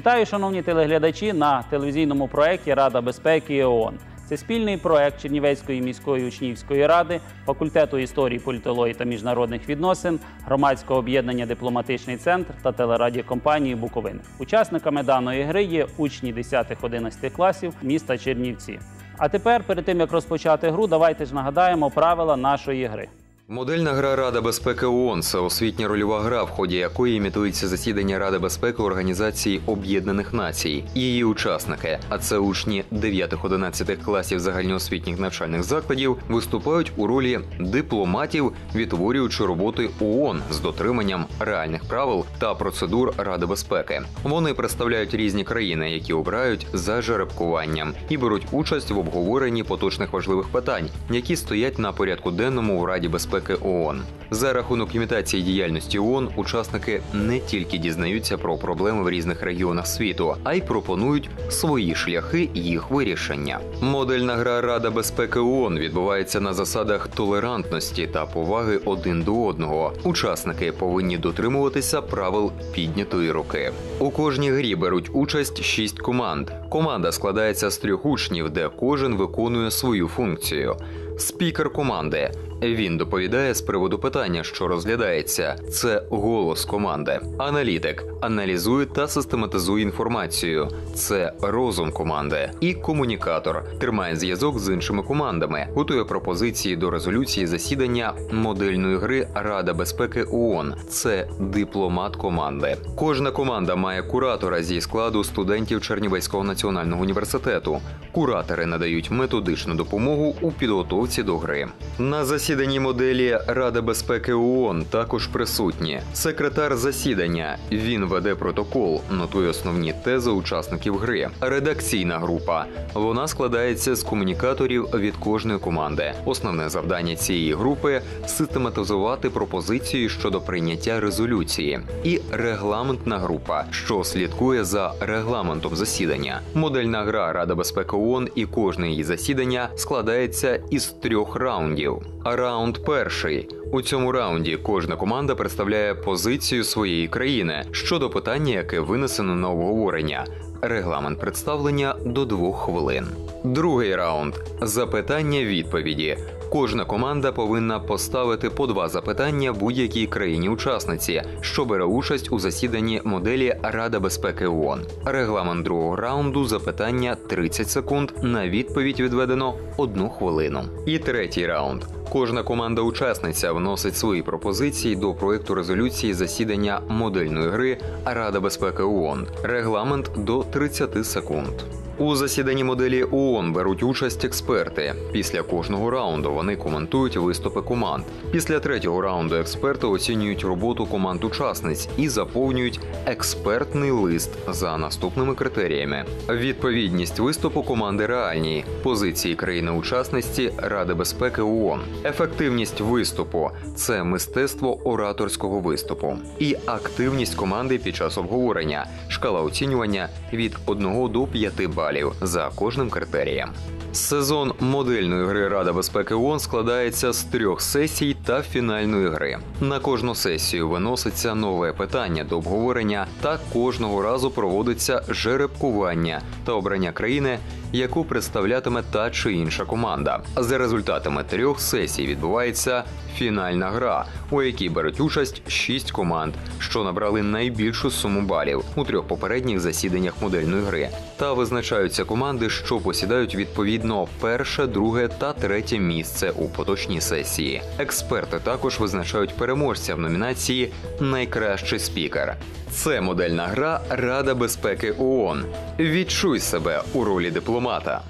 Вітаю, шановні телеглядачі, на телевізійному проєкті Рада безпеки ООН. Це спільний проект Чернівецької міської учнівської ради, факультету історії, політології та міжнародних відносин, громадського об'єднання Дипломатичний центр та телерадіокомпанії Буковини. Учасниками даної гри є учні 10-11 класів міста Чернівці. А тепер, перед тим як розпочати гру, давайте ж нагадаємо правила нашої гри. Модельна гра Рада безпеки ООН – це освітня рольова гра, в ході якої імітується засідання Ради безпеки Організації Об'єднаних Націй. Її учасники, а це учні 9-11 класів загальноосвітніх навчальних закладів, виступають у ролі дипломатів, відтворюючи роботи ООН з дотриманням реальних правил та процедур Ради безпеки. Вони представляють різні країни, які обирають за жеребкуванням і беруть участь в обговоренні поточних важливих питань, які стоять на порядку денному у Раді безпеки ООН. За рахунок імітації діяльності ООН учасники не тільки дізнаються про проблеми в різних регіонах світу, а й пропонують свої шляхи їх вирішення. Модельна гра Рада безпеки ООН відбувається на засадах толерантності та поваги один до одного. Учасники повинні дотримуватися правил піднятої руки. У кожній грі беруть участь шість команд. Команда складається з трьох учнів, де кожен виконує свою функцію. Спікер команди він доповідає з приводу питання, що розглядається. Це голос команди. Аналітик аналізує та систематизує інформацію. Це розум команди. І комунікатор тримає зв'язок з іншими командами, готує пропозиції до резолюції засідання модельної гри Рада безпеки ООН. Це дипломат команди. Кожна команда має куратора зі складу студентів Чернівецького національного університету. Куратори надають методичну допомогу у підготовці до гри. На засіданні моделі Рада безпеки ООН також присутні секретар засідання. Він веде протокол, нотує основні тези учасників гри. Редакційна група вона складається з комунікаторів від кожної команди. Основне завдання цієї групи систематизувати пропозиції щодо прийняття резолюції, і регламентна група, що слідкує за регламентом засідання. Модельна гра Рада безпеки ООН і кожне її засідання складається із трьох раундів. Раунд перший. У цьому раунді кожна команда представляє позицію своєї країни щодо питання, яке винесено на обговорення. Регламент представлення до двох хвилин. Другий раунд запитання-відповіді. Кожна команда повинна поставити по два запитання будь-якій країні-учасниці, що бере участь у засіданні моделі Рада безпеки ООН. Регламент другого раунду запитання 30 секунд. На відповідь відведено одну хвилину. І третій раунд. Кожна команда-учасниця вносить свої пропозиції до проекту резолюції засідання модельної гри Рада безпеки ООН. Регламент до 30 секунд. У засіданні моделі ООН беруть участь експерти. Після кожного раунду вони коментують виступи команд. Після третього раунду експерти оцінюють роботу команд учасниць і заповнюють експертний лист за наступними критеріями: відповідність виступу команди реальній, позиції країни-учасниці Ради безпеки ООН, ефективність виступу це мистецтво ораторського виступу, і активність команди під час обговорення, шкала оцінювання від 1 до 5 балів за кожним критерієм. Сезон модельної гри Рада безпеки ООН складається з трьох сесій та фінальної гри. На кожну сесію виноситься нове питання до обговорення, та кожного разу проводиться жеребкування та обрання країни, яку представлятиме та чи інша команда. За результатами трьох сесій відбувається фінальна гра, у якій беруть участь шість команд, що набрали найбільшу суму балів у трьох попередніх засіданнях модельної гри, та визначаються команди, що посідають відповідно перше, друге та третє місце у поточній сесії. Експерти також визначають переможця в номінації Найкращий спікер. Це модельна гра Рада безпеки ООН. Відчуй себе у ролі дипломата.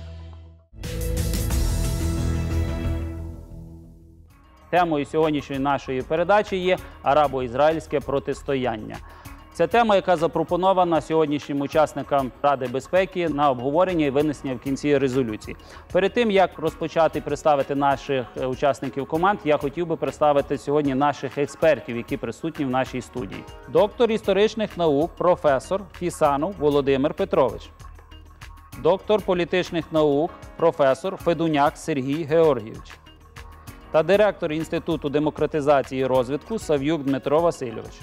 Темою сьогоднішньої нашої передачі є арабо-ізраїльське протистояння. Це тема, яка запропонована сьогоднішнім учасникам Ради безпеки на обговорення і винесення в кінці резолюції. Перед тим як розпочати представити наших е, учасників команд, я хотів би представити сьогодні наших експертів, які присутні в нашій студії. Доктор історичних наук, професор Фісанов Володимир Петрович, доктор політичних наук, професор Федуняк Сергій Георгійович та директор Інституту демократизації і розвитку Сав'юк Дмитро Васильович.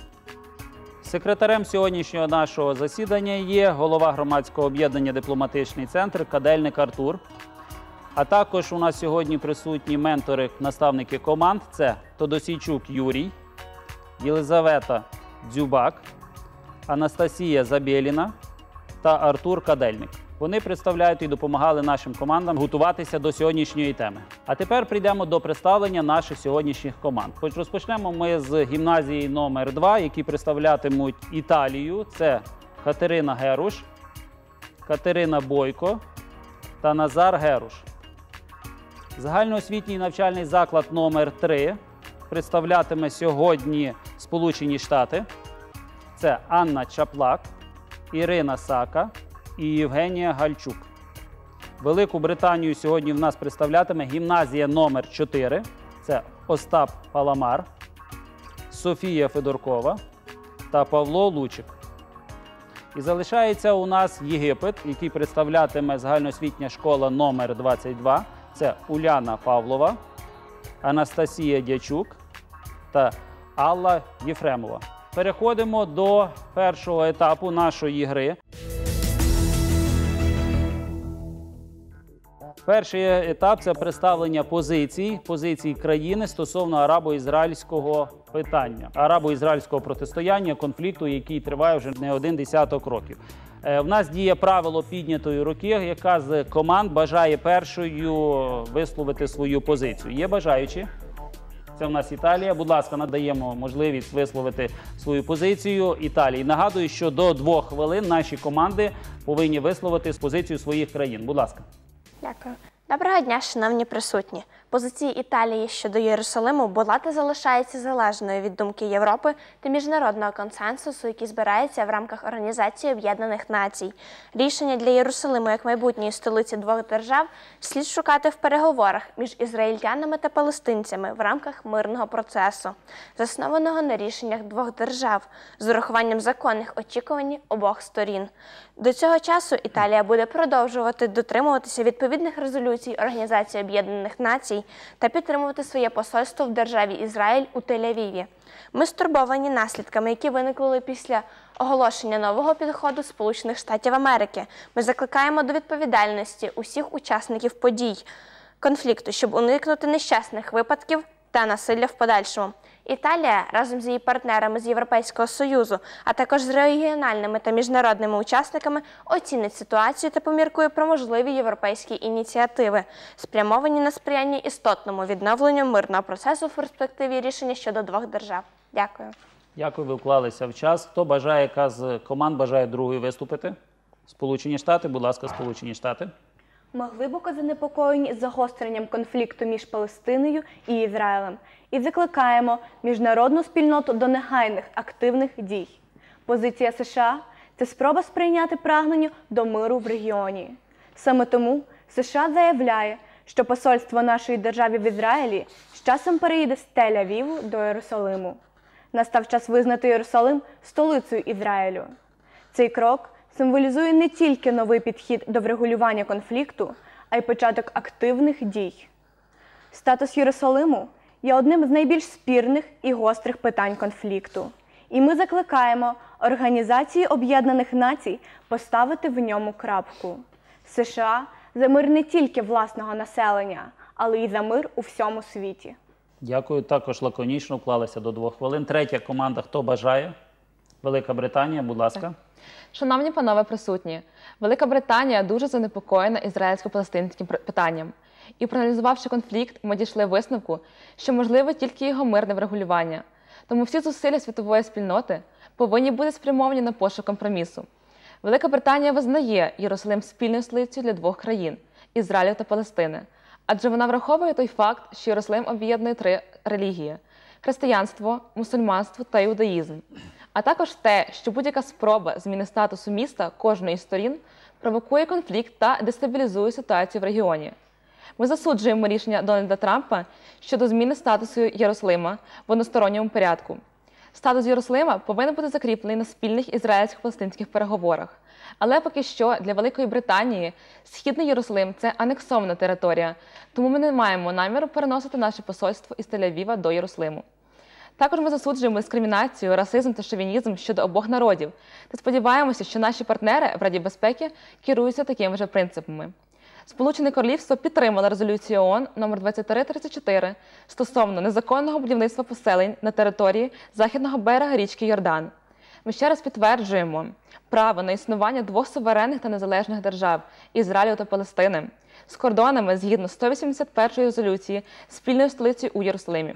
Секретарем сьогоднішнього нашого засідання є голова громадського об'єднання Дипломатичний центр Кадельник Артур. А також у нас сьогодні присутні ментори, наставники команд: це Тодосійчук Юрій, Єлизавета Дзюбак, Анастасія Забєліна та Артур Кадельник. Вони представляють і допомагали нашим командам готуватися до сьогоднішньої теми. А тепер прийдемо до представлення наших сьогоднішніх команд. Хоч розпочнемо ми з гімназії номер 2 які представлятимуть Італію. Це Катерина Геруш, Катерина Бойко та Назар Геруш. Загальноосвітній навчальний заклад номер 3 представлятиме сьогодні Сполучені Штати. Це Анна Чаплак, Ірина Сака і Євгенія Гальчук. Велику Британію сьогодні в нас представлятиме гімназія номер 4 Це Остап Паламар, Софія Федоркова та Павло Лучик. І залишається у нас Єгипет, який представлятиме загальноосвітня школа номер 22 Це Уляна Павлова, Анастасія Дячук та Алла Єфремова. Переходимо до першого етапу нашої гри. Перший етап це представлення позицій, позицій країни стосовно арабо-ізраїльського питання, арабо-ізраїльського протистояння, конфлікту, який триває вже не один десяток років. Е, В нас діє правило піднятої руки, яка з команд бажає першою висловити свою позицію. Є бажаючі? Це в нас Італія. Будь ласка, надаємо можливість висловити свою позицію Італії. Нагадую, що до двох хвилин наші команди повинні висловити позицію своїх країн. Будь ласка. Дякую. Доброго дня, шановні присутні. Позиція Італії щодо Єрусалиму була та залишається залежною від думки Європи та міжнародного консенсусу, який збирається в рамках Організації Об'єднаних Націй. Рішення для Єрусалиму як майбутньої столиці двох держав слід шукати в переговорах між ізраїльтянами та палестинцями в рамках мирного процесу, заснованого на рішеннях двох держав з урахуванням законних очікувань обох сторін. До цього часу Італія буде продовжувати дотримуватися відповідних резолюцій Організації Об'єднаних Націй та підтримувати своє посольство в державі Ізраїль у Тель-Авіві. Ми стурбовані наслідками, які виникли після оголошення нового підходу Сполучених Штатів Америки. Ми закликаємо до відповідальності усіх учасників подій конфлікту, щоб уникнути нещасних випадків та насилля в подальшому. Італія разом з її партнерами з Європейського Союзу, а також з регіональними та міжнародними учасниками оцінить ситуацію та поміркує про можливі європейські ініціативи, спрямовані на сприяння істотному відновленню мирного процесу в перспективі рішення щодо двох держав. Дякую. Дякую, ви вклалися в час. Хто бажає, яка з команд бажає другою виступити? Сполучені Штати, будь ласка, Сполучені Штати. Ми глибоко занепокоєні загостренням конфлікту між Палестиною і Ізраїлем і закликаємо міжнародну спільноту до негайних активних дій. Позиція США це спроба сприйняти прагнення до миру в регіоні. Саме тому США заявляє, що посольство нашої держави в Ізраїлі з часом переїде з Тель-Авіву до Єрусалиму. Настав час визнати Єрусалим столицею Ізраїлю. Цей крок символізує не тільки новий підхід до врегулювання конфлікту, а й початок активних дій. Статус Єрусалиму є одним з найбільш спірних і гострих питань конфлікту. І ми закликаємо Організації Об'єднаних Націй поставити в ньому крапку. США за мир не тільки власного населення, але й за мир у всьому світі. Дякую. Також лаконічно вклалися до двох хвилин. Третя команда. Хто бажає? Велика Британія, будь ласка. Шановні панове присутні, Велика Британія дуже занепокоєна ізраїльсько-палестинським питанням. І проаналізувавши конфлікт, ми дійшли висновку, що можливе тільки його мирне врегулювання. Тому всі зусилля світової спільноти повинні бути спрямовані на пошук компромісу. Велика Британія визнає Єрусалим спільною столицею для двох країн Ізраїлю та Палестини. Адже вона враховує той факт, що Єрусалим об'єднує три релігії: християнство, мусульманство та іудаїзм. А також те, що будь-яка спроба зміни статусу міста кожної з сторін провокує конфлікт та дестабілізує ситуацію в регіоні. Ми засуджуємо рішення Дональда Трампа щодо зміни статусу Єрусалима в односторонньому порядку. Статус Єрусалима повинен бути закріплений на спільних ізраїльсько-палестинських переговорах. Але поки що для Великої Британії східний Єрусалим це анексована територія, тому ми не маємо наміру переносити наше посольство із Тель-Авіва до Єрусалиму. Також ми засуджуємо дискримінацію, расизм та шовінізм щодо обох народів та сподіваємося, що наші партнери в Раді безпеки керуються такими ж принципами. Сполучене Королівство підтримало резолюцію ООН номер 2334 стосовно незаконного будівництва поселень на території західного берега річки Йордан. Ми ще раз підтверджуємо право на існування двох суверенних та незалежних держав Ізраїлю та Палестини з кордонами згідно 181 резолюції спільною столицею у Єрусалимі.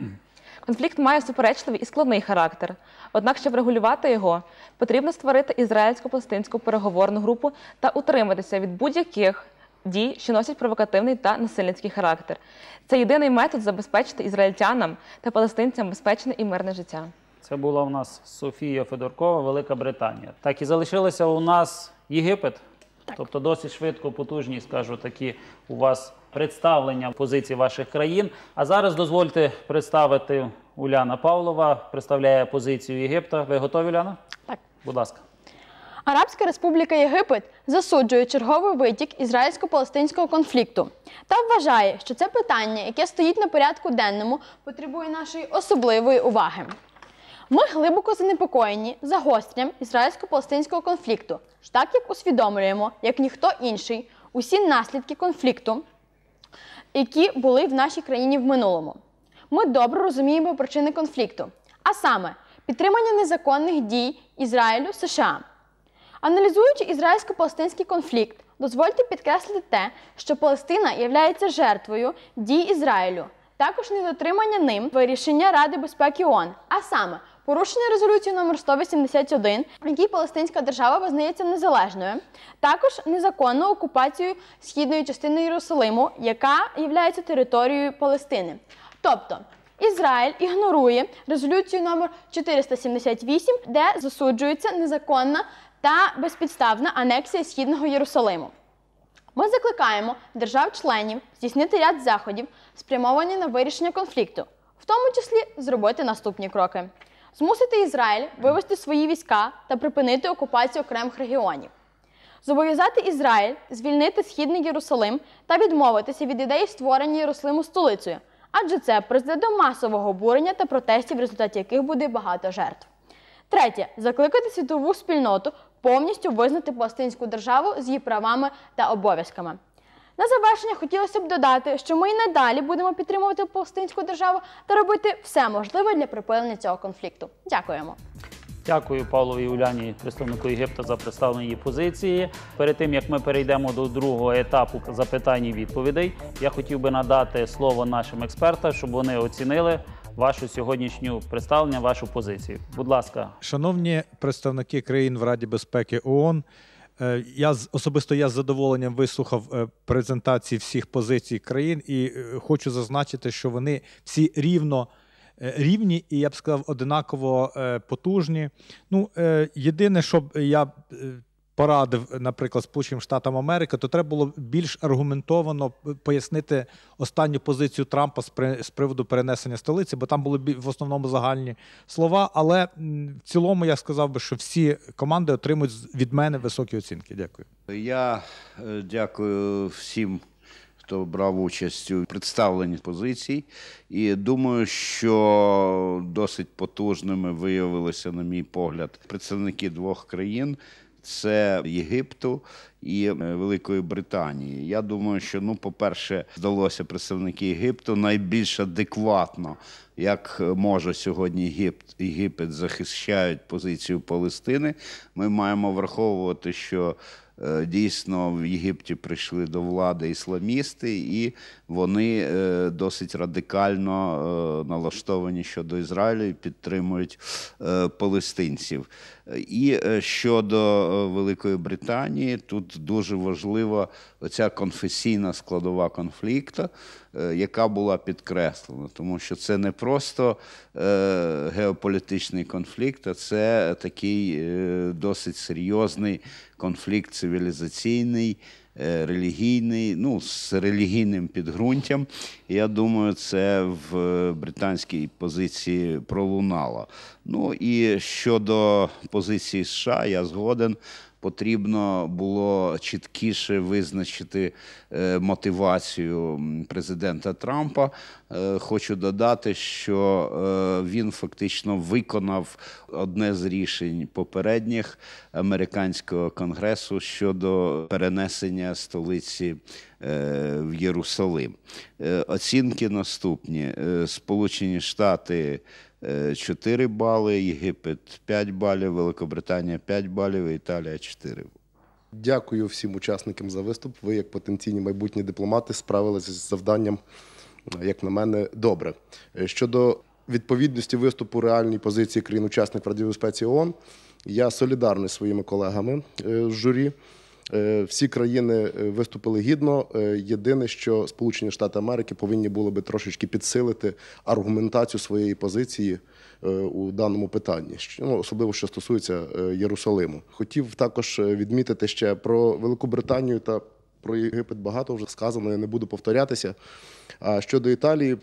Конфлікт має суперечливий і складний характер. Однак, щоб регулювати його, потрібно створити ізраїльсько-палестинську переговорну групу та утриматися від будь-яких дій, що носять провокативний та насильницький характер. Це єдиний метод забезпечити ізраїльтянам та палестинцям безпечне і мирне життя. Це була у нас Софія Федоркова, Велика Британія. Так і залишилося у нас Єгипет. Тобто досить швидко, потужні, скажу такі, у вас представлення позицій ваших країн. А зараз дозвольте представити Уляна Павлова, представляє позицію Єгипта. Ви готові, Уляна? Так. Будь ласка. Арабська Республіка Єгипет засуджує черговий витік ізраїльсько-палестинського конфлікту та вважає, що це питання, яке стоїть на порядку денному, потребує нашої особливої уваги. Ми глибоко занепокоєні загостренням ізраїльсько-палестинського конфлікту, так як усвідомлюємо, як ніхто інший, усі наслідки конфлікту, які були в нашій країні в минулому. Ми добре розуміємо причини конфлікту, а саме підтримання незаконних дій Ізраїлю США. Аналізуючи ізраїльсько-палестинський конфлікт, дозвольте підкреслити те, що Палестина є жертвою дій Ізраїлю, також недотримання ним вирішення Ради безпеки ООН, а саме порушення резолюції номер 181, в якій Палестинська держава визнається незалежною, також незаконну окупацію східної частини Єрусалиму, яка є територією Палестини. Тобто Ізраїль ігнорує резолюцію номер 478, де засуджується незаконна та безпідставна анексія східного Єрусалиму. Ми закликаємо держав-членів здійснити ряд заходів, спрямовані на вирішення конфлікту, в тому числі зробити наступні кроки: змусити Ізраїль вивести свої війська та припинити окупацію окремих регіонів, зобов'язати Ізраїль звільнити східний Єрусалим та відмовитися від ідеї створення Єрусалиму столицею, адже це призведе до масового обурення та протестів, в результаті яких буде багато жертв. Третє закликати світову спільноту повністю визнати палестинську державу з її правами та обов'язками. На завершення хотілося б додати, що ми і надалі будемо підтримувати палестинську державу та робити все можливе для припинення цього конфлікту. Дякуємо. Дякую Павлові Уляні, представнику Єгипта, за представлені позиції. Перед тим як ми перейдемо до другого етапу запитань і відповідей, я хотів би надати слово нашим експертам, щоб вони оцінили вашу сьогоднішню представлення, вашу позицію. Будь ласка, Шановні представники країн в Раді безпеки ООН, я з- особисто я з задоволенням вислухав е, презентації всіх позицій країн і е, хочу зазначити, що вони всі рівно. е, Рівні і я б сказав одинаково е, потужні. Ну, е, єдине, що я е, порадив, наприклад, Сполученим Штатам Америки, то треба було більш аргументовано пояснити останню позицію Трампа з, при, з приводу перенесення столиці, бо там були в основному загальні слова. Але в цілому я сказав би, що всі команди отримують від мене високі оцінки. Дякую. Я е, дякую всім, хто брав участь у представленні позицій, і думаю, що досить потужними виявилися, на мій погляд, представники двох країн. Це Єгипту і е, Великої Британії. Я думаю, що ну, по-перше, здалося представники Єгипту найбільш адекватно, як може сьогодні Єгипт, Єгипет захищають позицію Палестини. Ми маємо враховувати, що е, дійсно в Єгипті прийшли до влади ісламісти, і вони е, досить радикально е, налаштовані щодо Ізраїлю і підтримують е, палестинців. І е, щодо е, Великої Британії, тут дуже важлива оця конфесійна складова конфлікту, е, яка була підкреслена, тому що це не просто е, геополітичний конфлікт, а це такий е, досить серйозний конфлікт цивілізаційний. е, Релігійний, ну, з релігійним підґрунтям. Я думаю, це в е, британській позиції пролунало. Ну і щодо позиції США, я згоден. Потрібно було чіткіше визначити е, мотивацію президента Трампа. Е, Хочу додати, що е, він фактично виконав одне з рішень попередніх американського конгресу щодо перенесення столиці в Єрусалим. Оцінки наступні: Сполучені Штати. Е, 4 бали, Єгипет 5 балів, Великобританія 5 балів, Італія 4. Дякую всім учасникам за виступ. Ви, як потенційні майбутні дипломати, справилися з завданням, як на мене, добре. Е, Щодо відповідності виступу реальній позиції країн-учасник в Раді безпеці ООН, я солідарний зі своїми колегами е, з журі. Е, Всі країни е, виступили гідно. Е, Єдине, що Сполучені Штати Америки повинні були би трошечки підсилити аргументацію своєї позиції у даному питанні, ну, особливо що стосується Єрусалиму. Хотів також відмітити ще про Велику Британію та про Єгипет багато вже сказано, я не буду повторятися. А щодо Італії,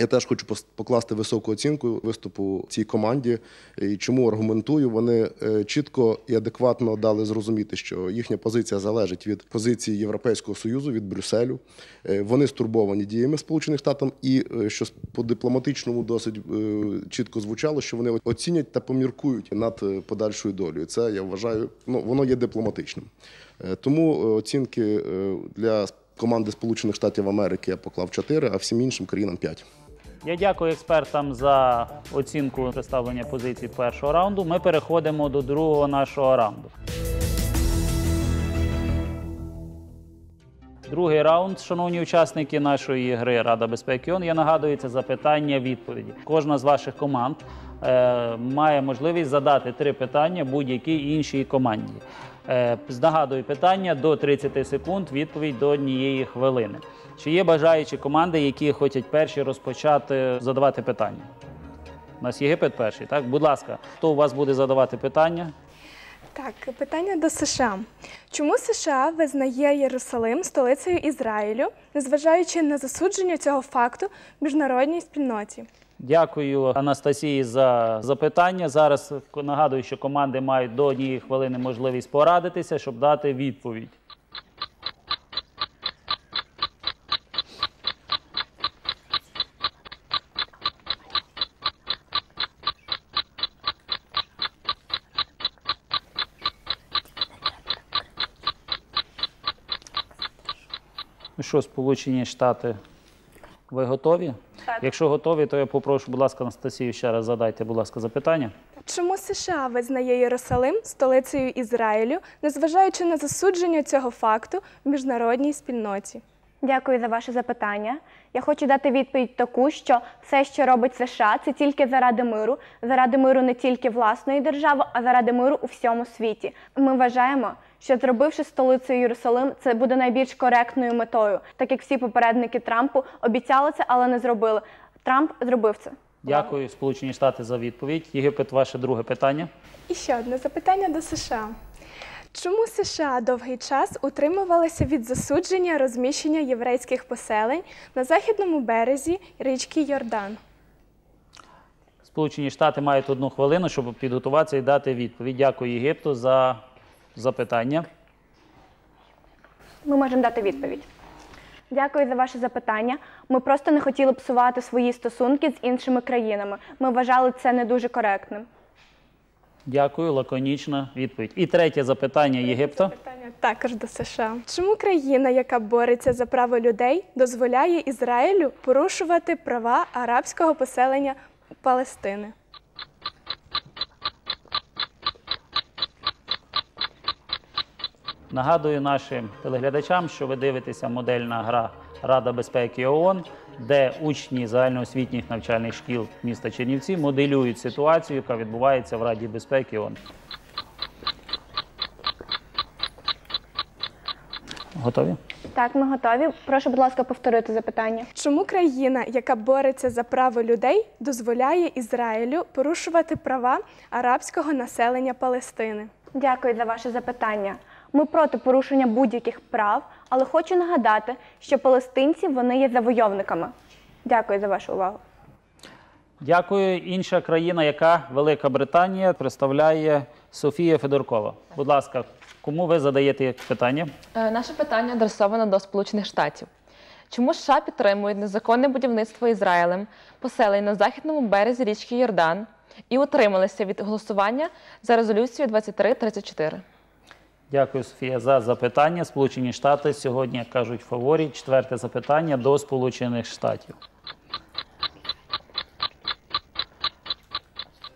я теж хочу покласти високу оцінку виступу цій команді. І чому аргументую? Вони е, чітко і адекватно дали зрозуміти, що їхня позиція залежить від позиції Європейського союзу, від Брюсселю. Е, Вони стурбовані діями Сполучених Штатів, і е, що по дипломатичному досить чітко звучало, що вони оцінять та поміркують над подальшою долею. Це я вважаю, ну воно є дипломатичним. Тому оцінки для команди Сполучених Штатів Америки я поклав 4, а всім іншим країнам 5. Я дякую експертам за оцінку представлення позицій першого раунду. Ми переходимо до другого нашого раунду. Другий раунд, шановні учасники нашої гри Рада безпеки ООН. Я нагадую, це запитання відповіді. Кожна з ваших команд е, має можливість задати три питання будь-якій іншій команді. Е, нагадую питання до 30 секунд, відповідь до однієї хвилини. Чи є бажаючі команди, які хочуть перші розпочати задавати питання? У нас Єгипет перший, так? Будь ласка, хто у вас буде задавати питання? Так, питання до США. Чому США визнає Єрусалим столицею Ізраїлю, незважаючи на засудження цього факту в міжнародній спільноті? Дякую Анастасії за запитання. Зараз нагадую, що команди мають до однієї хвилини можливість порадитися, щоб дати відповідь. Ну що, Сполучені Штати, ви готові? Так. Якщо готові, то я попрошу, будь ласка, Анастасію, ще раз задайте, будь ласка, запитання. Чому США визнає Єрусалим столицею Ізраїлю, незважаючи на засудження цього факту в міжнародній спільноті? Дякую за ваше запитання. Я хочу дати відповідь таку, що все, що робить США, це тільки заради миру, заради миру не тільки власної держави, а заради миру у всьому світі. Ми вважаємо, що зробивши столицею Єрусалим, це буде найбільш коректною метою, так як всі попередники Трампу обіцяли це, але не зробили. Трамп зробив це. Дякую, Сполучені Штати, за відповідь. Єгипет, ваше друге питання. І ще одне запитання до США. Чому США довгий час утримувалися від засудження розміщення єврейських поселень на західному березі річки Йордан? Сполучені Штати мають одну хвилину, щоб підготуватися і дати відповідь. Дякую Єгипту за запитання. Ми можемо дати відповідь. Дякую за ваше запитання. Ми просто не хотіли псувати свої стосунки з іншими країнами. Ми вважали це не дуже коректним. Дякую, лаконічна відповідь. І третє запитання Єгипта. Питання також до США. Чому країна, яка бореться за право людей, дозволяє Ізраїлю порушувати права арабського поселення Палестини? Нагадую нашим телеглядачам, що ви дивитеся модельна гра Рада безпеки ООН, де учні загальноосвітніх навчальних шкіл міста Чернівці моделюють ситуацію, яка відбувається в Раді безпеки ООН. Готові? Так, ми готові. Прошу, будь ласка, повторити запитання. Чому країна, яка бореться за право людей, дозволяє Ізраїлю порушувати права арабського населення Палестини? Дякую за ваше запитання. Ми проти порушення будь-яких прав, але хочу нагадати, що палестинці вони є завойовниками. Дякую за вашу увагу. Дякую. Інша країна, яка Велика Британія, представляє Софія Федоркова. Будь ласка, Кому ви задаєте питання? Е, Наше питання адресовано до Сполучених Штатів. Чому США підтримують незаконне будівництво Ізраїлем поселень на західному березі річки Йордан і утрималися від голосування за резолюцію 2334? Дякую, Софія, за запитання. Сполучені Штати сьогодні, як кажуть, фаворі. Четверте запитання до Сполучених Штатів.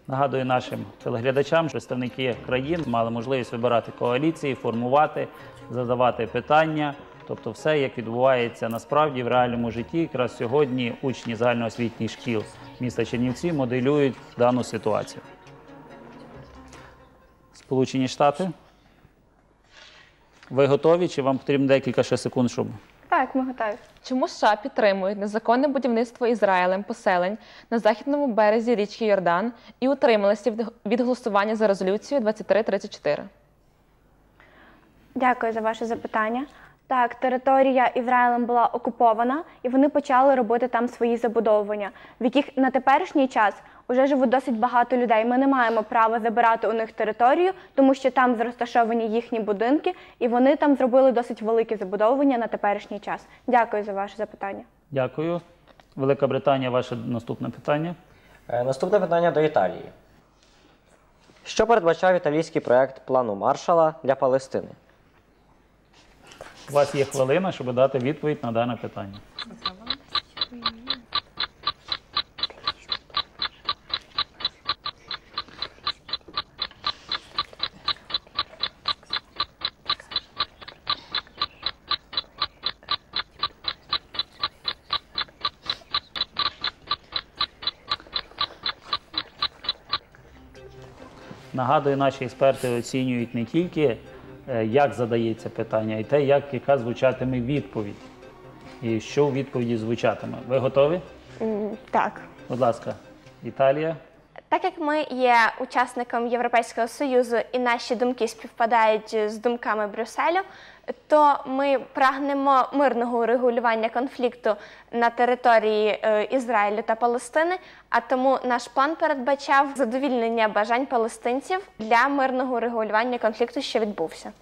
Нагадую нашим телеглядачам, що представники країн мали можливість вибирати коаліції, формувати, задавати питання. Тобто, все як відбувається насправді в реальному житті. Якраз сьогодні учні загальноосвітніх шкіл міста Чернівці моделюють дану ситуацію. Сполучені Штати. Ви готові? Чи вам потрібно декілька ще секунд, щоб Так, ми готові. Чому США підтримують незаконне будівництво Ізраїлем поселень на західному березі річки Йордан і утрималися від, від голосування за резолюцію 2334? Дякую за ваше запитання. Так, територія Ізраїлем була окупована, і вони почали робити там свої забудовування, в яких на теперішній час вже живуть досить багато людей. Ми не маємо права забирати у них територію, тому що там розташовані їхні будинки, і вони там зробили досить велике забудовування на теперішній час. Дякую за ваше запитання. дякую. Велика Британія, ваше наступне питання. Е, Наступне питання до Італії. Що передбачав італійський проект плану Маршала для Палестини? У вас є хвилина, щоб дати відповідь на дане питання. Нагадую, наші експерти оцінюють не тільки, е, як задається питання, а й те, як, яка звучатиме відповідь. І що у відповіді звучатиме. Ви готові? Так. Будь ласка, Італія. Так як ми є учасником Європейського Союзу і наші думки співпадають з думками Брюсселю, то ми прагнемо мирного урегулювання конфлікту на території е, Ізраїлю та Палестини. А тому наш план передбачав задовільнення бажань палестинців для мирного урегулювання конфлікту, що відбувся.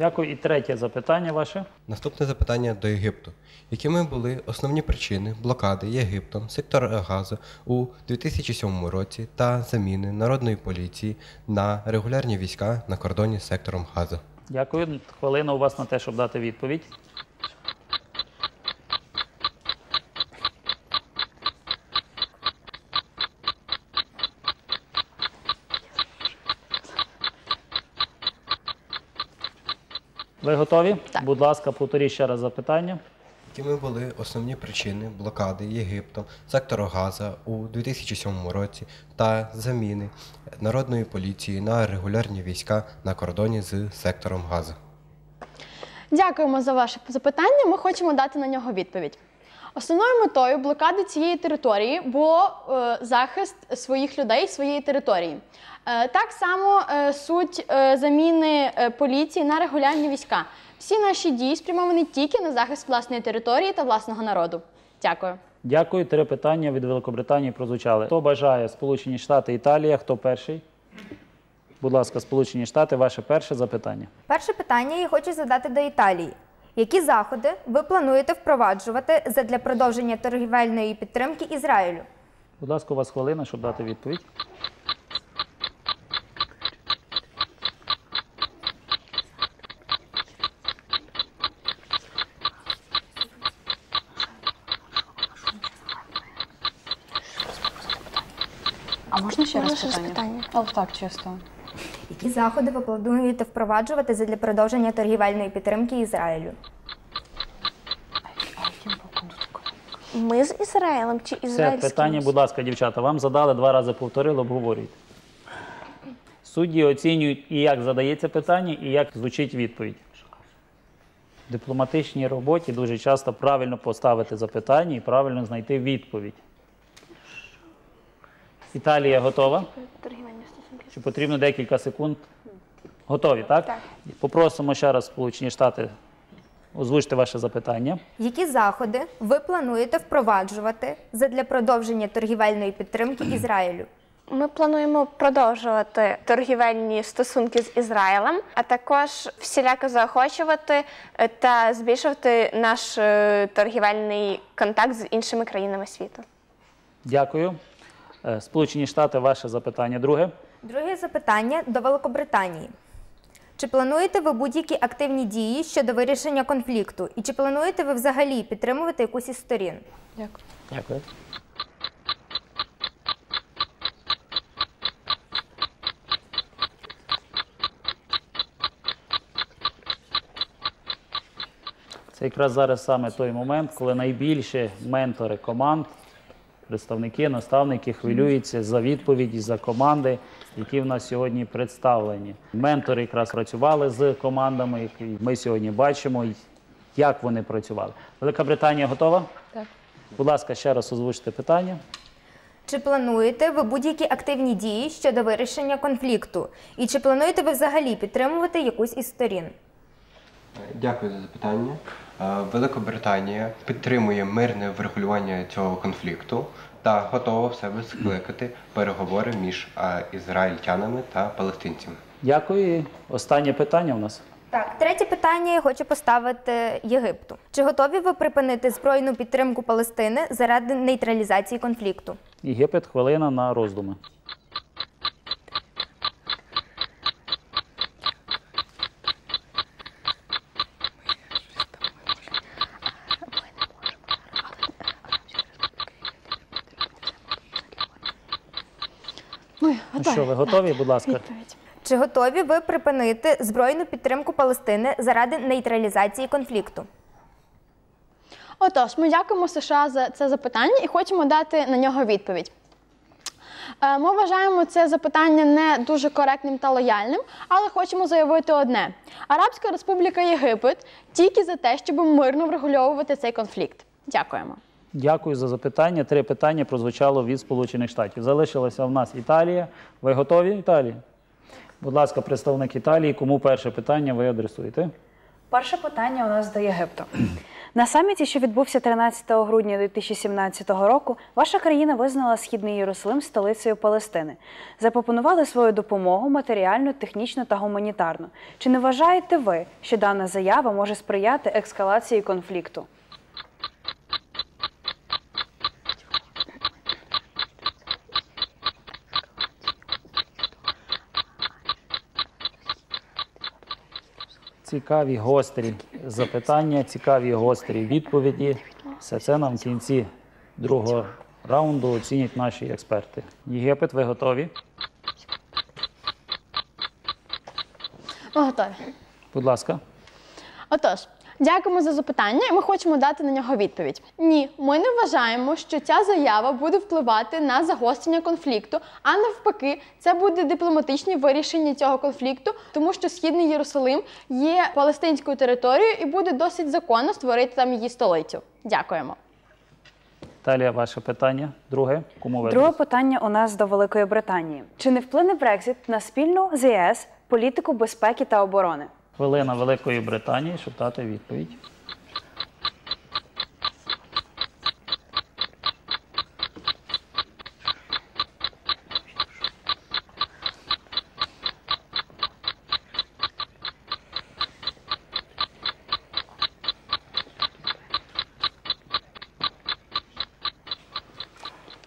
Дякую. І третє запитання ваше. Наступне запитання до Єгипту. Якими були основні причини блокади Єгиптом сектора Газу у 2007 році та заміни народної поліції на регулярні війська на кордоні з сектором Газу? Дякую. Хвилина у вас на те, щоб дати відповідь. Ви готові? Так. Будь ласка, повторіть ще раз запитання. Якими були основні причини блокади Єгиптом сектору Газа у 2007 році та заміни народної поліції на регулярні війська на кордоні з сектором Газа? Дякуємо за ваше запитання. Ми хочемо дати на нього відповідь. Основною метою блокади цієї території було е, захист своїх людей, своєї території. Е, так само е, суть е, заміни е, поліції на регулярні війська. Всі наші дії спрямовані тільки на захист власної території та власного народу. Дякую. Дякую. Три питання від Великобританії прозвучали. Хто бажає Сполучені Штати, Італія? Хто перший? Будь ласка, Сполучені Штати, ваше перше запитання. Перше питання я хочу задати до Італії. Які заходи ви плануєте впроваджувати задля продовження торгівельної підтримки Ізраїлю? Будь ласка, у вас хвилина, щоб дати відповідь. А можна ще раз питання? Але так, чисто. Які заходи ви плануєте впроваджувати задля продовження торгівельної підтримки Ізраїлю? Ми з Ізраїлем чи Це ізраїльським? питання, будь ласка, дівчата. Вам задали два рази повторили, обговорюйте. Судді оцінюють і як задається питання, і як звучить відповідь. В дипломатичній роботі дуже часто правильно поставити запитання і правильно знайти відповідь. Італія готова? Торгівельні Чи потрібно декілька секунд? Готові, так? Так. Попросимо ще раз Сполучені Штати озвучити ваше запитання. Які заходи ви плануєте впроваджувати задля продовження торгівельної підтримки Ізраїлю? Ми плануємо продовжувати торгівельні стосунки з Ізраїлем, а також всіляко заохочувати е, та збільшувати наш е, торгівельний контакт з іншими країнами світу. Дякую. Е, Сполучені Штати, ваше запитання. Друге. Друге запитання до Великобританії. Чи плануєте ви будь-які активні дії щодо вирішення конфлікту? І чи плануєте ви взагалі підтримувати якусь із сторін? Дякую. Дякую. Це якраз зараз саме той момент, коли найбільше ментори команд, представники, наставники хвилюються за відповіді, за команди, які в нас сьогодні представлені. Ментори якраз працювали з командами, які ми сьогодні бачимо, як вони працювали. Велика Британія готова? Так. Будь ласка, ще раз озвучте питання. Чи плануєте ви будь-які активні дії щодо вирішення конфлікту? І чи плануєте ви взагалі підтримувати якусь із сторін? Дякую за запитання. Е, Великобританія підтримує мирне врегулювання цього конфлікту та готова в себе скликати переговори між ізраїльтянами та палестинцями. Дякую. Останнє питання у нас. Так, третє питання я хочу поставити Єгипту. Чи готові ви припинити збройну підтримку Палестини заради нейтралізації конфлікту? Єгипет, хвилина на роздуми. Що, ви готові? Будь ласка. Відповідь. Чи готові ви припинити збройну підтримку Палестини заради нейтралізації конфлікту? Отож, ми дякуємо США за це запитання і хочемо дати на нього відповідь. Е, Ми вважаємо це запитання не дуже коректним та лояльним, але хочемо заявити одне: Арабська Республіка Єгипет тільки за те, щоб мирно врегульовувати цей конфлікт. Дякуємо. Дякую за запитання. Три питання прозвучало від Сполучених Штатів. Залишилася в нас Італія. Ви готові, Італія? Будь ласка, представник Італії, кому перше питання ви адресуєте? Перше питання у нас до Єгипту. На саміті, що відбувся 13 грудня 2017 року, ваша країна визнала Східний Єрусалим столицею Палестини. Запропонували свою допомогу матеріальну, технічну та гуманітарну. Чи не вважаєте ви, що дана заява може сприяти ескалації конфлікту? Цікаві гострі запитання, цікаві гострі відповіді. Все це нам в кінці другого раунду оцінять наші експерти. Єгипет, ви готові? Ми готові. Будь ласка. Отож, дякуємо за запитання, і ми хочемо дати на нього відповідь. Ні, ми не вважаємо, що ця заява буде впливати на загострення конфлікту, а навпаки, це буде дипломатичне вирішення цього конфлікту, тому що східний Єрусалим є палестинською територією і буде досить законно створити там її столицю. Дякуємо. Італія, ваше питання. Друге. Кому ви? Друге питання у нас до Великої Британії. Чи не вплине Брекзит на спільну з ЄС політику безпеки та оборони? Хвилина Великої Британії, дати відповідь.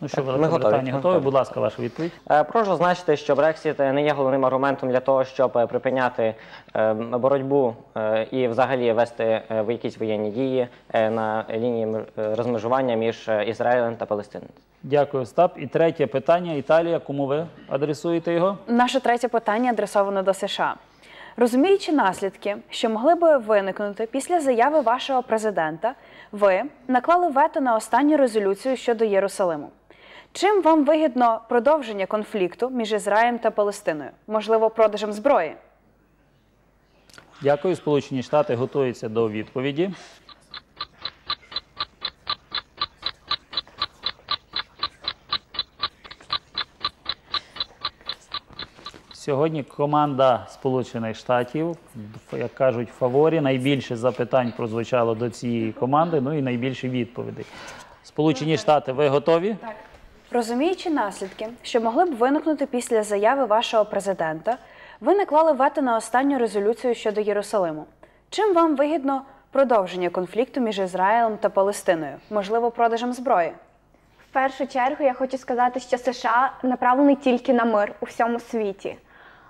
Ну що, Велика готові. Британія готові? готові. Будь ласка, ваша відповідь. Е, Прошу зазначити, що Брексіт е, не є головним аргументом для того, щоб е, припиняти е, боротьбу і взагалі вести в якісь воєнні дії на лінії розмежування між Ізраїлем та Палестиною. Дякую, Остап. І третє питання. Італія, кому ви адресуєте його? Наше третє питання адресовано до США. Розуміючи наслідки, що могли би виникнути після заяви вашого президента, ви наклали вето на останню резолюцію щодо Єрусалиму. Чим вам вигідно продовження конфлікту між Ізраїлем та Палестиною? Можливо, продажем зброї? Дякую. Сполучені Штати готуються до відповіді. Сьогодні команда Сполучених Штатів, як кажуть, в фаворі. Найбільше запитань прозвучало до цієї команди, ну і найбільше відповідей. Сполучені Штати, ви готові? Так. Розуміючи наслідки, що могли б виникнути після заяви вашого президента, ви наклали вето на останню резолюцію щодо Єрусалиму. Чим вам вигідно продовження конфлікту між Ізраїлем та Палестиною, можливо, продажем зброї? В першу чергу я хочу сказати, що США направлені тільки на мир у всьому світі.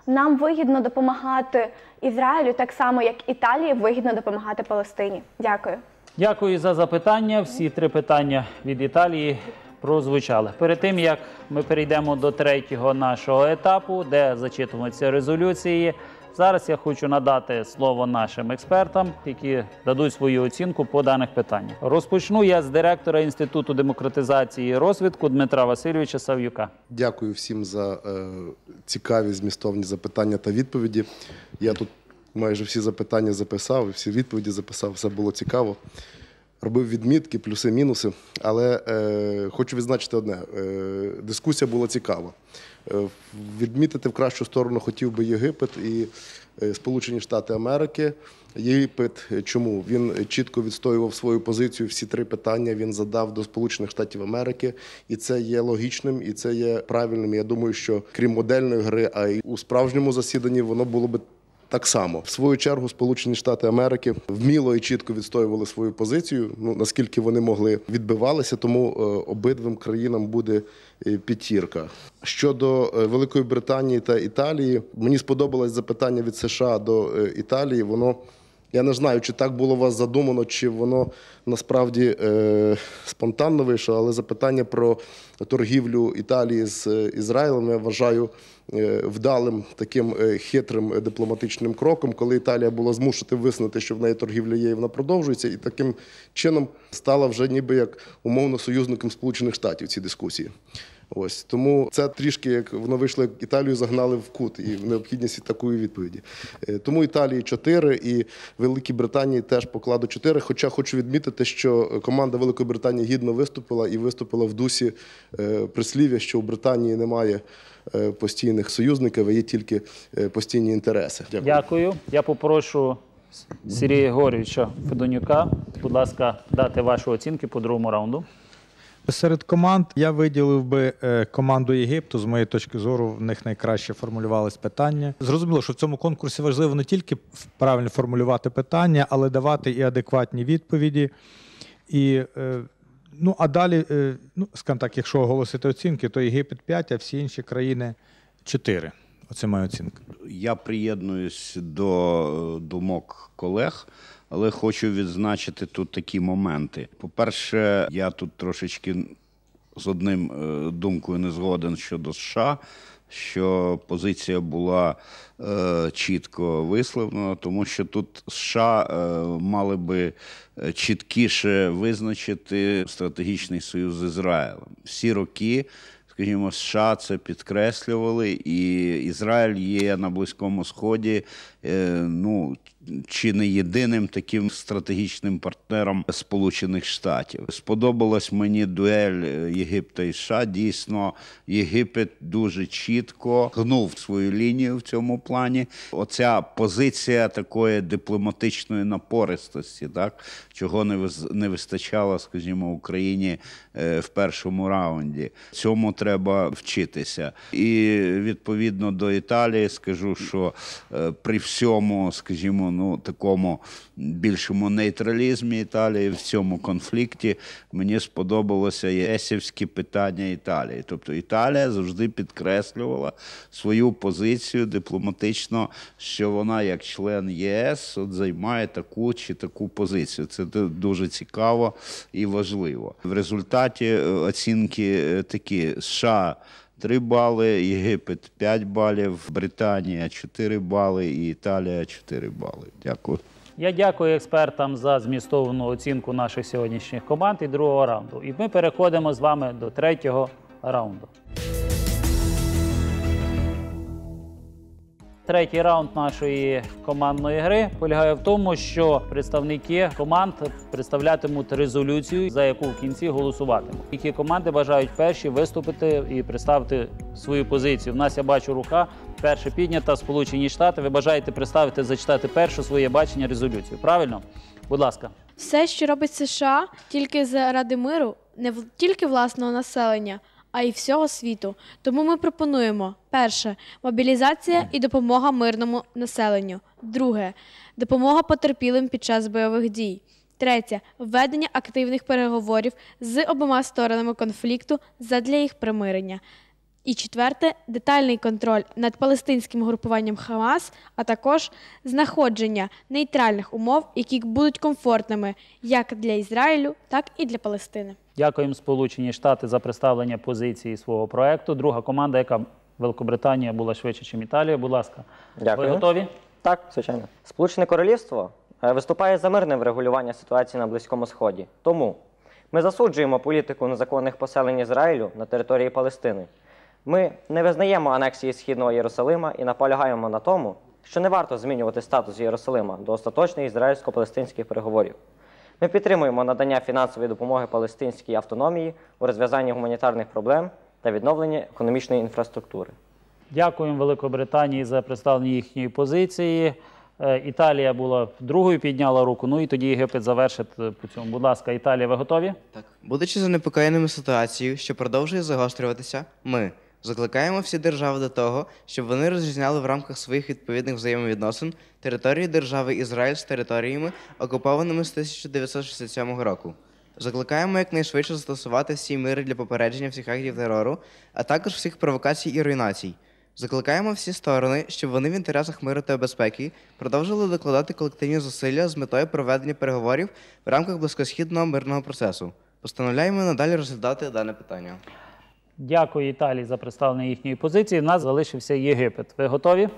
Нам вигідно допомагати Ізраїлю так само, як Італії вигідно допомагати Палестині. Дякую. Дякую за запитання. Всі три питання від Італії прозвучали. Перед тим як ми перейдемо до третього нашого етапу, де зачитуваються резолюції. Зараз я хочу надати слово нашим експертам, які дадуть свою оцінку по даних питаннях. Розпочну я з директора Інституту демократизації і розвитку Дмитра Васильовича Сав'юка. Дякую всім за е, цікаві змістовні запитання та відповіді. Я тут майже всі запитання записав, всі відповіді записав, все було цікаво. Робив відмітки, плюси, мінуси. Але е, хочу відзначити одне: е, дискусія була цікава. Е, відмітити в кращу сторону хотів би Єгипет і е, Сполучені Штати Америки. Єгипет е, чому? Він чітко відстоював свою позицію. Всі три питання він задав до Сполучених Штатів Америки, і це є логічним, і це є правильним. Я думаю, що крім модельної гри, а й у справжньому засіданні воно було би так само, в свою чергу, Сполучені Штати Америки вміло і чітко відстоювали свою позицію. Ну наскільки вони могли відбивалися, тому е, обидвим країнам буде е, п'ятірка. Щодо е, Великої Британії та Італії, мені сподобалось запитання від США до Італії. Воно я не знаю, чи так було у вас задумано, чи воно насправді е, спонтанно вийшло, але запитання про торгівлю Італії з Ізраїлем я вважаю вдалим таким е, хитрим е, дипломатичним кроком, коли Італія була змушена визнати, що в неї торгівля є, і вона продовжується, і таким чином стала вже ніби як умовно союзником Сполучених Штатів ці дискусії. Ось тому це трішки як воно вийшло, як Італію загнали в кут і в необхідність такої відповіді. Е, Тому Італії 4 і Великій Британії теж покладу 4. Хоча хочу відмітити, що команда Великої Британії гідно виступила і виступила в дусі е, прислів'я, що у Британії немає е, постійних союзників, а є тільки е, постійні інтереси. Дякую. Я попрошу Сергія Григорьовича Федонюка, будь ласка, дати ваші оцінки по другому раунду. Серед команд я виділив би е, команду Єгипту. З моєї точки зору, в них найкраще формулювались питання. Зрозуміло, що в цьому конкурсі важливо не тільки правильно формулювати питання, але давати і адекватні відповіді. І, е, ну, а далі, е, ну, скажімо так, якщо оголосити оцінки, то Єгипет 5, а всі інші країни 4. Оце моя оцінка. Я приєднуюсь до е, думок колег, але хочу відзначити тут такі моменти. По-перше, я тут трошечки з одним е, думкою не згоден щодо США. Що позиція була е, чітко висловлена, тому що тут США е, мали би е, чіткіше визначити стратегічний союз з Ізраїлем. Всі роки скажімо, США це підкреслювали, і Ізраїль є на Близькому Сході, е, ну чи не єдиним таким стратегічним партнером Сполучених Штатів. Сподобалась мені дуель е, Єгипта і США. Дійсно, Єгипет дуже чітко гнув свою лінію в цьому плані. Оця позиція такої дипломатичної напористості, так чого не не вистачало, скажімо, Україні е, в першому раунді. Цьому треба вчитися. І відповідно до Італії скажу, що е, при всьому, скажімо, ну такому більшому нейтралізмі Італії в цьому конфлікті мені сподобалося єсівські питання Італії. Тобто Італія завжди підкреслювала свою позицію дипломатично, що вона як член ЄС от займає таку чи таку позицію. Це дуже цікаво і важливо. В результаті е, оцінки е, такі США. 3 бали, Єгипет 5 балів, Британія 4 бали і Італія 4 бали. Дякую. Я дякую експертам за змістовну оцінку наших сьогоднішніх команд і другого раунду. І ми переходимо з вами до третього раунду. Третій раунд нашої командної гри полягає в тому, що представники команд представлятимуть резолюцію, за яку в кінці голосуватимуть. Які команди бажають перші виступити і представити свою позицію. У нас я бачу рука. Перша піднята Сполучені Штати. Ви бажаєте представити, зачитати перше своє бачення резолюцію. Правильно? Будь ласка. Все, що робить США, тільки заради миру, не в- тільки власного населення, а й всього світу. Тому ми пропонуємо: перше мобілізація і допомога мирному населенню. Друге допомога потерпілим під час бойових дій. Третє введення активних переговорів з обома сторонами конфлікту задля їх примирення. І четверте детальний контроль над палестинським групуванням Хамас, а також знаходження нейтральних умов, які будуть комфортними як для Ізраїлю, так і для Палестини. Дякуємо Сполучені Штати за представлення позиції свого проекту. Друга команда, яка Великобританія була швидше, ніж Італія. Будь ласка, Дякую. ви готові? Так, звичайно. Сполучене Королівство е, виступає за мирне врегулювання ситуації на Близькому Сході. Тому ми засуджуємо політику незаконних поселень Ізраїлю на території Палестини. Ми не визнаємо анексії Східного Єрусалима і наполягаємо на тому, що не варто змінювати статус Єрусалима до остаточних ізраїльсько-палестинських переговорів. Ми підтримуємо надання фінансової допомоги палестинській автономії у розв'язанні гуманітарних проблем та відновленні економічної інфраструктури. Дякуємо Великобританії за представлення їхньої позиції. Е, Італія була другою, підняла руку. Ну і тоді Єгипет завершить е, по цьому. Будь ласка, Італія, ви готові? Так, Будучи занепокоєними ситуацією, що продовжує загострюватися, ми закликаємо всі держави до того, щоб вони розрізняли в рамках своїх відповідних взаємовідносин території держави Ізраїль з територіями, окупованими з 1967 року. Закликаємо якнайшвидше застосувати всі мири для попередження всіх актів терору, а також всіх провокацій і руйнацій. Закликаємо всі сторони, щоб вони в інтересах миру та безпеки продовжили докладати колективні зусилля з метою проведення переговорів в рамках близькосхідного мирного процесу. Постановляємо надалі розглядати дане питання. Дякую Італії за представлення їхньої позиції. У нас залишився Єгипет. Ви готові?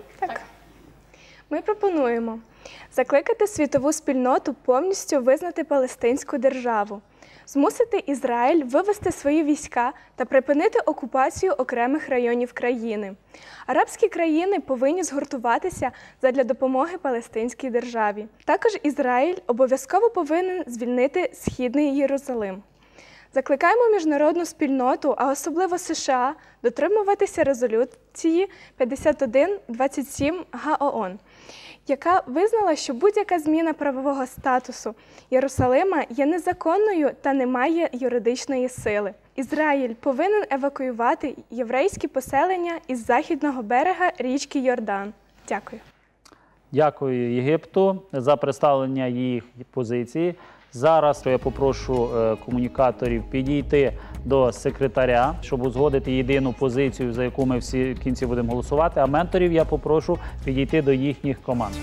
Ми пропонуємо закликати світову спільноту повністю визнати Палестинську державу, змусити Ізраїль вивести свої війська та припинити окупацію окремих районів країни. Арабські країни повинні згуртуватися задля допомоги Палестинській державі. Також Ізраїль обов'язково повинен звільнити Східний Єрусалим. Закликаємо міжнародну спільноту, а особливо США, дотримуватися резолюції 5127 ГАОН, яка визнала, що будь-яка зміна правового статусу Єрусалима є незаконною та не має юридичної сили. Ізраїль повинен евакуювати єврейські поселення із західного берега річки Йордан. Дякую. Дякую Єгипту за представлення їх позиції. Зараз я попрошу е, комунікаторів підійти до секретаря, щоб узгодити єдину позицію, за яку ми всі в кінці будемо голосувати. А менторів я попрошу підійти до їхніх команд.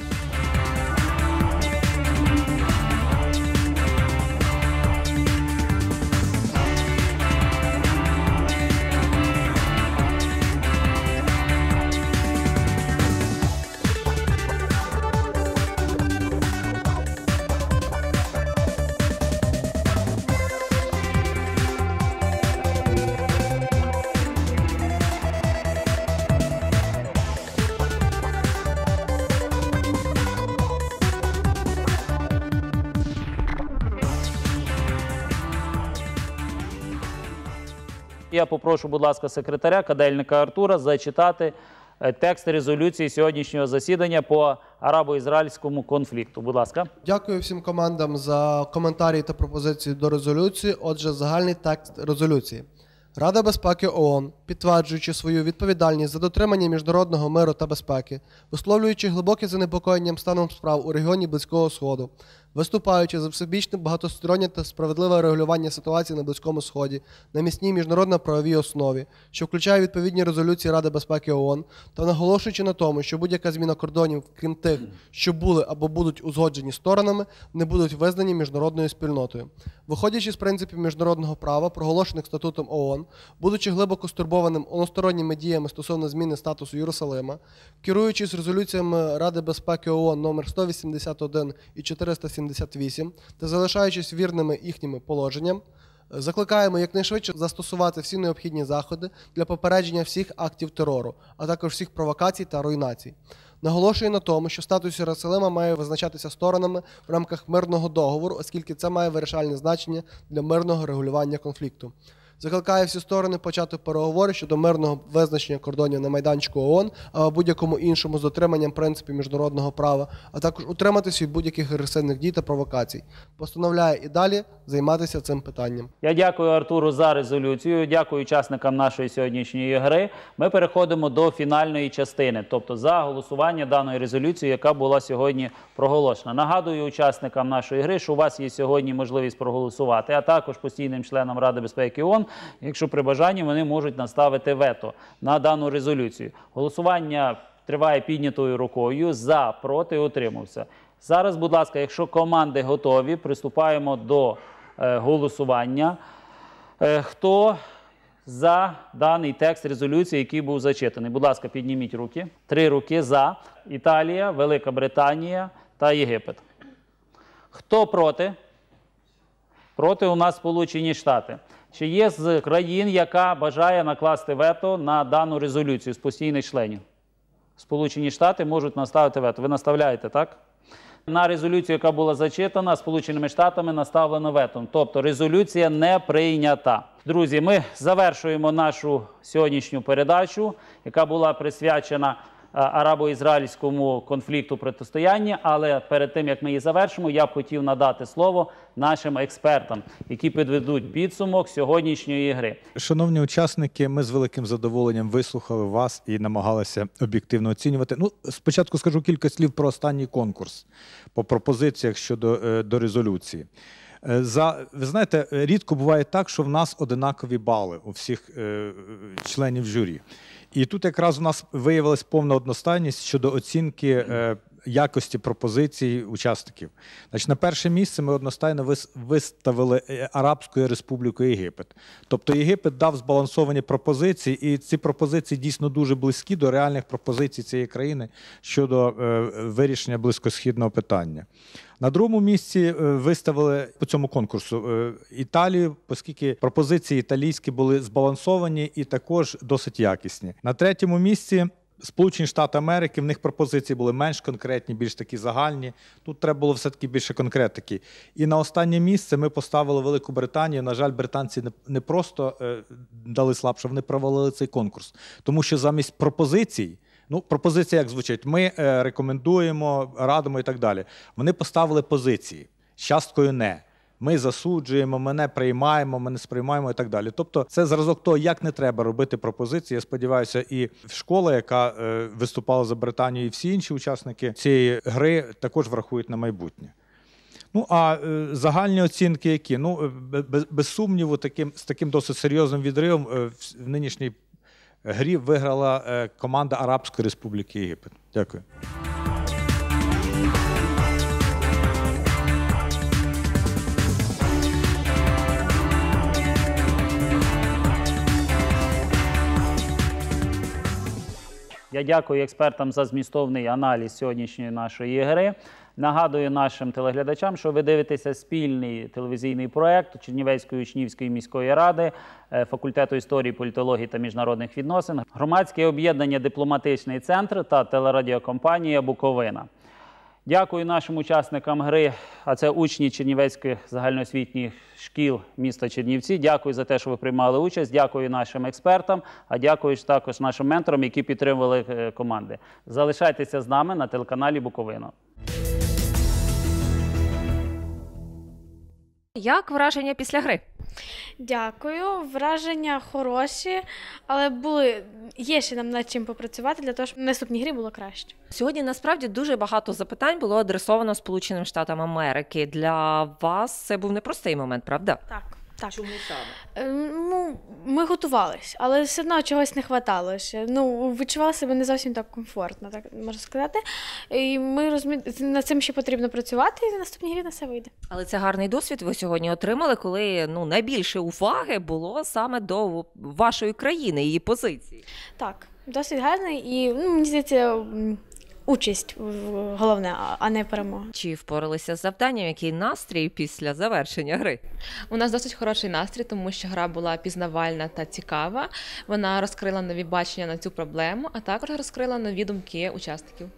Я попрошу, будь ласка, секретаря Кадельника Артура зачитати е, текст резолюції сьогоднішнього засідання по арабо-ізраїльському конфлікту. Будь ласка. Дякую всім командам за коментарі та пропозиції до резолюції. Отже, загальний текст резолюції. Рада безпеки ООН, підтверджуючи свою відповідальність за дотримання міжнародного миру та безпеки, висловлюючи глибоке занепокоєнням станом справ у регіоні Близького Сходу, виступаючи за всебічне багатостороннє та справедливе регулювання ситуації на Близькому Сході на міцній міжнародно-правовій основі, що включає відповідні резолюції Ради безпеки ООН, та наголошуючи на тому, що будь-яка зміна кордонів, крім тих, що були або будуть узгоджені сторонами, не будуть визнані міжнародною спільнотою. Виходячи з принципів міжнародного права, проголошених статутом ООН, будучи глибоко стурбованим односторонніми діями стосовно зміни статусу Єрусалима, керуючись резолюціями Ради безпеки ООН номер 181 і 478 та залишаючись вірними їхнім положенням, Закликаємо якнайшвидше застосувати всі необхідні заходи для попередження всіх актів терору, а також всіх провокацій та руйнацій. Наголошує на тому, що статус Єрусалима має визначатися сторонами в рамках мирного договору, оскільки це має вирішальне значення для мирного регулювання конфлікту. Закликає всі сторони почати переговори щодо мирного визначення кордонів на майданчику ООН або будь-якому іншому з дотриманням принципів міжнародного права, а також утриматися від будь-яких агресивних дій та провокацій. Постановляє і далі займатися цим питанням. Я дякую Артуру за резолюцію. Дякую учасникам нашої сьогоднішньої гри. Ми переходимо до фінальної частини, тобто за голосування даної резолюції, яка була сьогодні проголошена. Нагадую учасникам нашої гри, що у вас є сьогодні можливість проголосувати, а також постійним членам Ради безпеки ООН, якщо при бажанні вони можуть наставити вето на дану резолюцію. Голосування триває піднятою рукою за, проти, утримався. Зараз, будь ласка, якщо команди готові, приступаємо до е, голосування. Е, Хто за даний текст резолюції, який був зачитаний? Будь ласка, підніміть руки. Три руки за Італія, Велика Британія та Єгипет. Хто проти? Проти у нас Сполучені Штати. Чи є з країн, яка бажає накласти вето на дану резолюцію з постійних членів? Сполучені Штати можуть наставити вето. Ви наставляєте, так? На резолюцію, яка була зачитана, Сполученими Штатами наставлено вето. Тобто резолюція не прийнята. Друзі, ми завершуємо нашу сьогоднішню передачу, яка була присвячена арабо-ізраїльському конфлікту протистояння. Але перед тим як ми її завершимо, я б хотів надати слово нашим експертам, які підведуть підсумок сьогоднішньої гри. Шановні учасники, ми з великим задоволенням вислухали вас і намагалися об'єктивно оцінювати. Ну, спочатку скажу кілька слів про останній конкурс по пропозиціях щодо е, до резолюції. Е, За ви знаєте, рідко буває так, що в нас одинакові бали у всіх е, членів журі. І тут якраз у нас виявилась повна одностайність щодо оцінки е, якості пропозицій учасників. Значить, на перше місце ми одностайно вис- виставили е, Арабську Республіку Єгипет. Тобто Єгипет дав збалансовані пропозиції, і ці пропозиції дійсно дуже близькі до реальних пропозицій цієї країни щодо е, вирішення близькосхідного питання. На другому місці е, виставили по цьому конкурсу Італію, оскільки пропозиції італійські були збалансовані і також досить якісні. На третьому місці. Сполучені Штати Америки, в них пропозиції були менш конкретні, більш такі загальні. Тут треба було все-таки більше конкретики. І на останнє місце ми поставили Велику Британію. На жаль, британці не, не просто е, дали слабше, вони провалили цей конкурс. Тому що замість пропозицій, ну, пропозиція як звучить, ми е, рекомендуємо, радимо і так далі. Вони поставили позиції з часткою не. Ми засуджуємо, ми не приймаємо, ми не сприймаємо і так далі. Тобто, це зразок того, як не треба робити пропозиції. Я сподіваюся, і школа, яка е, виступала за Британію, і всі інші учасники цієї гри також врахують на майбутнє. Ну а е, загальні оцінки, які ну е, без, без сумніву, таким з таким досить серйозним відривом е, в, нинішній грі виграла е, команда Арабської Республіки Єгипет. Дякую. Я дякую експертам за змістовний аналіз сьогоднішньої нашої гри. Нагадую нашим телеглядачам, що ви дивитеся спільний телевізійний проект Чернівецької учнівської міської ради, е, факультету історії, політології та міжнародних відносин, громадське об'єднання Дипломатичний центр та телерадіокомпанія Буковина. Дякую нашим учасникам гри, а це учні Чернівецьких загальноосвітніх шкіл міста Чернівці. Дякую за те, що ви приймали участь. Дякую нашим експертам, а дякую також нашим менторам, які підтримували е, команди. Залишайтеся з нами на телеканалі Буковина. Як враження після гри? Дякую. Враження хороші, але були є ще нам над чим попрацювати для того, щоб в наступній грі було краще. Сьогодні насправді дуже багато запитань було адресовано Сполученим Штатам Америки. Для вас це був непростий момент, правда? Так. Так. Чому саме? Е, Ну, ми готувались, але все одно чогось не хватало ще. Ну, відчували себе не зовсім так комфортно, так можна сказати. І ми розуміємо, над цим ще потрібно працювати, і в наступній грі на все вийде. Але це гарний досвід ви сьогодні отримали, коли ну найбільше уваги було саме до вашої країни, її позиції. Так, досить гарний і ну, мені здається, участь в- головне, а- не перемога. Чи впоралися з завданням? Який настрій після завершення гри? У нас досить хороший настрій, тому що гра була пізнавальна та цікава. Вона розкрила нові бачення на цю проблему, а також розкрила нові думки учасників.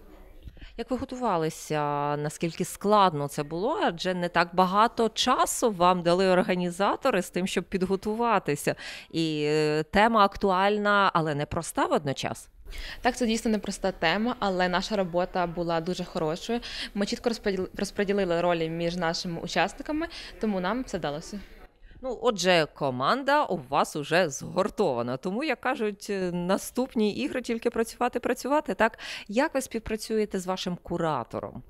Як ви готувалися? Наскільки складно це було? Адже не так багато часу вам дали організатори з тим, щоб підготуватися. І е, тема актуальна, але не проста водночас. Так, це дійсно непроста тема, але наша робота була дуже хорошою. Ми чітко розподіли- розподілили ролі між нашими учасниками, тому нам це вдалося. Ну, отже, команда у вас уже згуртована. Тому, як кажуть, е, наступні ігри тільки працювати, працювати. Так, як ви співпрацюєте з вашим куратором?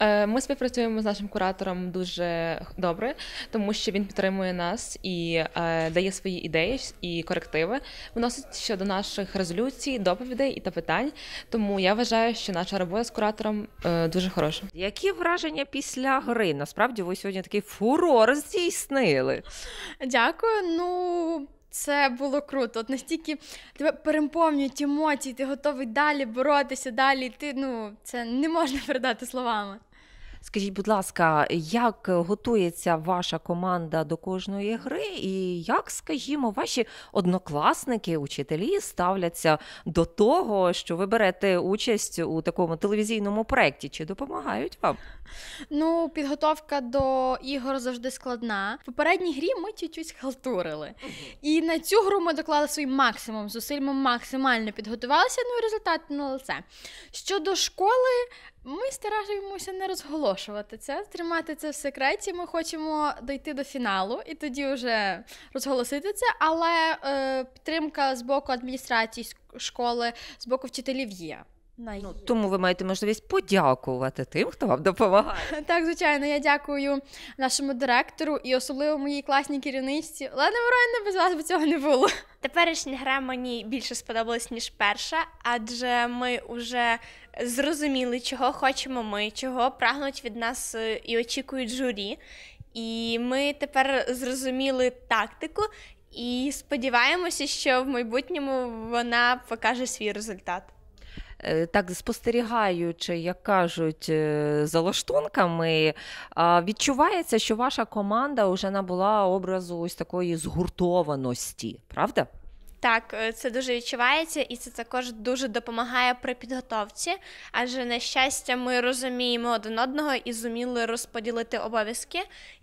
Е, Ми співпрацюємо з нашим куратором дуже добре, тому що він підтримує нас і е, дає свої ідеї і корективи, вносить щодо наших резолюцій, доповідей і та питань. Тому я вважаю, що наша робота з куратором е, дуже хороша. Які враження після гри? Насправді ви сьогодні такий фурор здійснили. Дякую. Ну. Це було круто. От настільки тебе переповнюють емоції, ти готовий далі боротися, далі. Ти ну це не можна передати словами. Скажіть, будь ласка, як готується ваша команда до кожної гри, і як, скажімо, ваші однокласники, учителі ставляться до того, що ви берете участь у такому телевізійному проєкті? Чи допомагають вам? Ну, підготовка до ігор завжди складна. В попередній грі ми чуть-чуть схалтурили. І на цю гру ми доклали свій максимум зусиль, ми максимально підготувалися, ну і результат на лице. Щодо школи, ми стараємося не розголошувати це, тримати це в секреті. Ми хочемо дойти до фіналу і тоді вже розголосити це. Але е, підтримка з боку адміністрації школи, з боку вчителів є. Ну, тому ви маєте можливість подякувати тим, хто вам допомагає. Так, звичайно, я дякую нашому директору і особливо моїй класній керівничці. Олена Воронівна, без вас би цього не було. Теперішня гра мені більше сподобалась, ніж перша, адже ми вже зрозуміли, чого хочемо ми, чого прагнуть від нас е, і очікують журі. І ми тепер зрозуміли тактику і сподіваємося, що в майбутньому вона покаже свій результат. Е, Так, спостерігаючи, як кажуть, е, за лаштунками, відчувається, що ваша команда вже набула образу ось такої згуртованості, правда? Так, е, це дуже відчувається, і це також дуже допомагає при підготовці. Адже на щастя, ми розуміємо один одного і зуміли розподілити обов'язки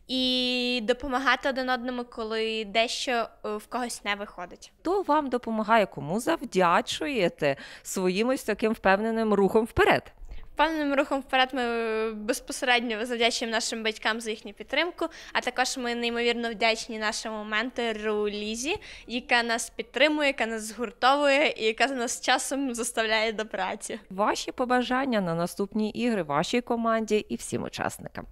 і допомагати один одному, коли дещо е, в когось не виходить. Хто вам допомагає, кому завдячуєте своїм ось таким впевненим рухом вперед? Впевненим рухом вперед ми е, безпосередньо завдячуємо нашим батькам за їхню підтримку, а також ми неймовірно вдячні нашому ментору Лізі, яка нас підтримує, яка нас згуртовує і яка нас часом заставляє до праці. Ваші побажання на наступні ігри, вашій команді і всім учасникам.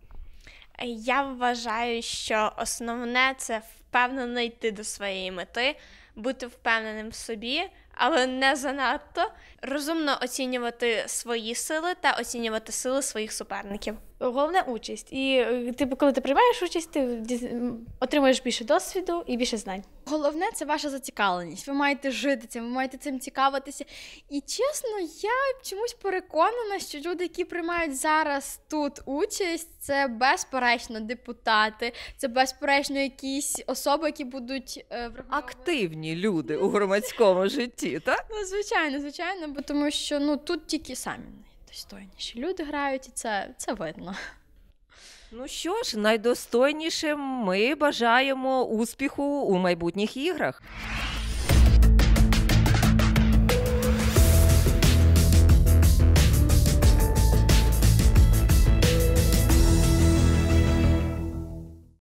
Я вважаю, що основне це впевнено йти до своєї мети, бути впевненим в собі, але не занадто розумно оцінювати свої сили та оцінювати сили своїх суперників. Головне участь. І е, типу, коли ти приймаєш участь, ти отримуєш більше досвіду і більше знань. Головне це ваша зацікавленість. Ви маєте жити цим, ви маєте цим цікавитися. І чесно, я чомусь переконана, що люди, які приймають зараз тут участь, це безперечно депутати, це безперечно якісь особи, які будуть е, враховувати. Активні люди у громадському житті, так? Ну, звичайно, звичайно, бо тому що ну тут тільки самі найдостойніші люди грають, і це, це видно. Ну що ж, найдостойнішим ми бажаємо успіху у майбутніх іграх.